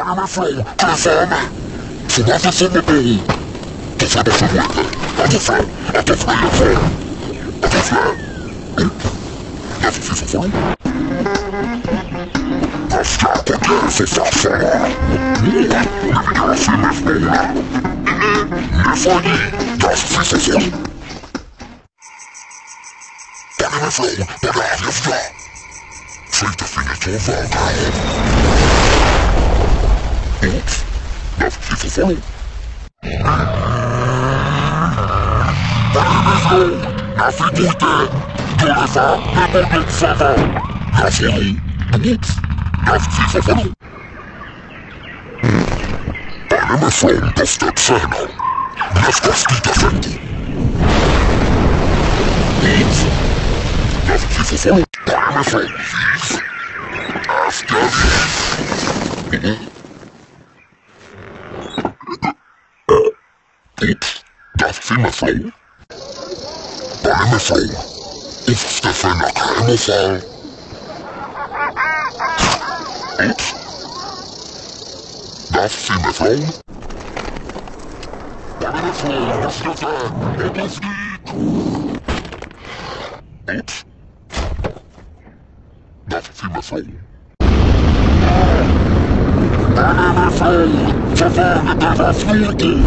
Banana från telefon. Så därför får man bo. Då får det förhållande. Att det får, att det får, att det får. Att det får. Därför får det få. Jag ska gå ner för fasen. Nu, jag vill ha sina frågor. Nu får ni. Därför får på vägen. Oops. Därför får det få. Jag fick inte träffa hemmabyggfrågor. Jag får inget. Jag fick få Barnen från Därför från Barnen från Ofta fina krämofall. Oops. Därför från Barnen från Ofta Hoppas dit.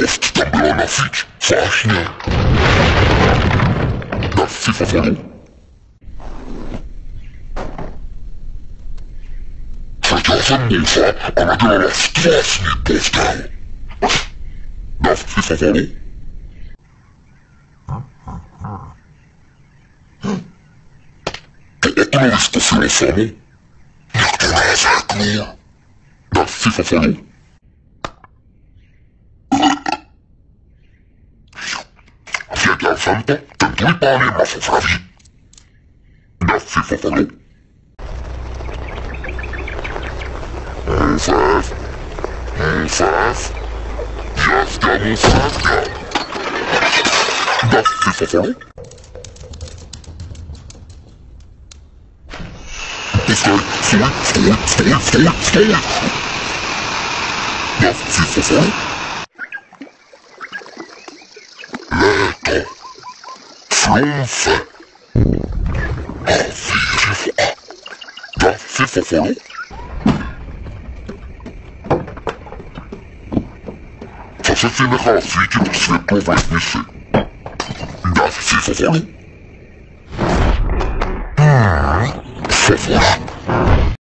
kost tam byla na fič, vážně. Na FIFA fifoforu. Ztratila jsem moufa a nadělala stvásný postel. Na FIFA fifoforu. To okunovisko Jak to nás hacknul. Na FIFA fifoforu. Fiecare santo tântulipa ma sufragi. Da fi fofolo. Mufas. Mufas. Jasca mufasca. Da fi fofolo. Stoj, stoj, stoj, stoj, stoj, stoj. Da fi fofolo. triomphe. Envirez-vous. Ah, d'un fait fofolon. Ça se fait mes races, qui vous fait